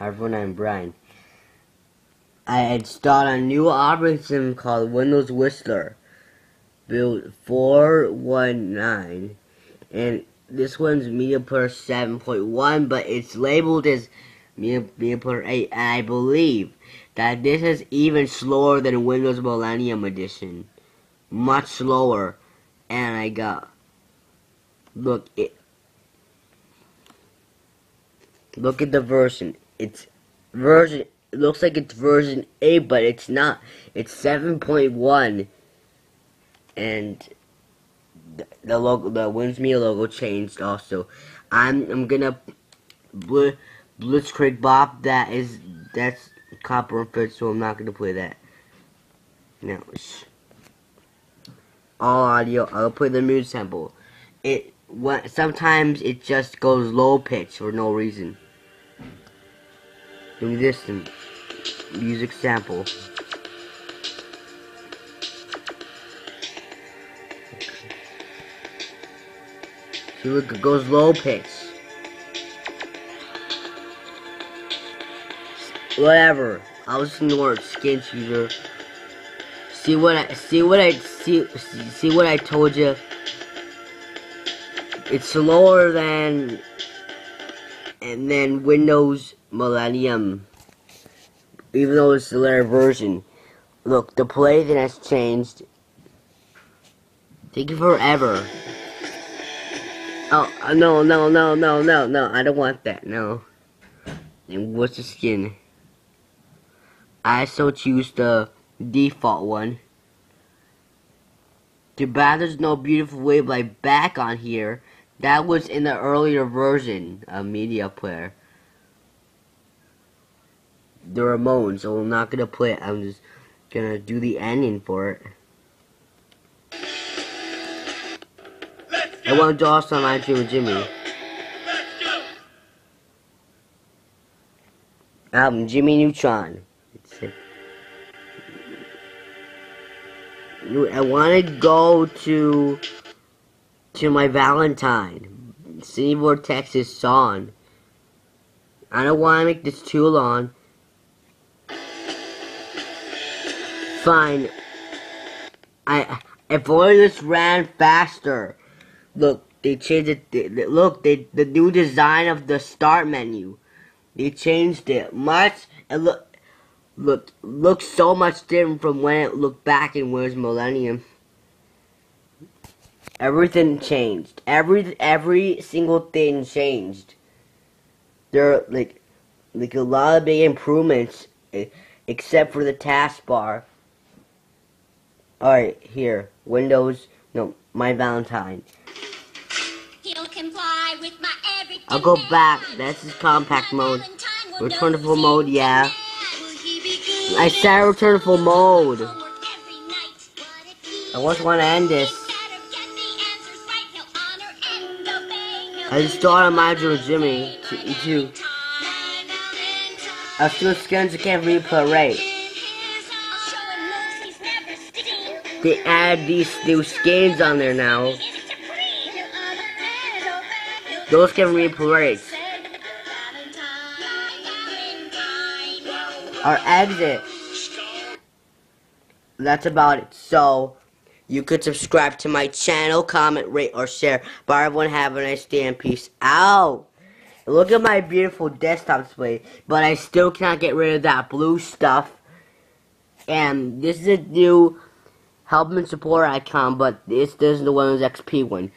Everyone, I'm Brian. I installed a new operating system called Windows Whistler, build 419, and this one's Media Player 7.1, but it's labeled as Media, Media Player 8, and I believe that this is even slower than Windows Millennium Edition. Much slower, and I got, look, it, look at the version. It's version it looks like it's version 8, but it's not. It's 7.1. And the, the logo, the Winsmedia logo changed also. I'm, I'm gonna bl Blitzkrieg Bop. That is, that's copper fit, so I'm not gonna play that. Now, all audio. I'll play the mood sample. It, what, sometimes it just goes low pitch for no reason. And music sample. See, look, it goes low pitch. Whatever. I was ignoring skin chooser. See what I see what I see see what I told you. It's slower than and then Windows Millennium even though it's the later version. Look, the plaything has changed. Take forever. Oh, uh, no, no, no, no, no, no, I don't want that, no. And what's the skin? I still choose the default one. Too bad there's no beautiful wave like back on here. That was in the earlier version of Media Player the Ramones, so I'm not gonna play it. I'm just gonna do the ending for it. I want Josh on my dream with Jimmy. Album Jimmy Neutron. I want to go to to my Valentine. Cindy Vortex's song. I don't want to make this too long. Fine. I if only this ran faster. Look, they changed it. look, they the new design of the start menu. They changed it much. And look, look, looks so much different from when it looked back in Windows Millennium. Everything changed. Every every single thing changed. There are like like a lot of big improvements, except for the taskbar. Alright, here. Windows. No, my Valentine. I'll go back. That's his compact mode. Return to full mode, yeah. I said return to full mode. I just want to end this. I just started my with Jimmy. Too. I still skins I can't replay right. They add these new skins on there now. Those can read parades. Our exit. That's about it. So, you could subscribe to my channel, comment, rate, or share. But everyone have a nice day and peace out. Look at my beautiful desktop display. But I still cannot get rid of that blue stuff. And this is a new help and support icon, but this, this is the Windows XP one.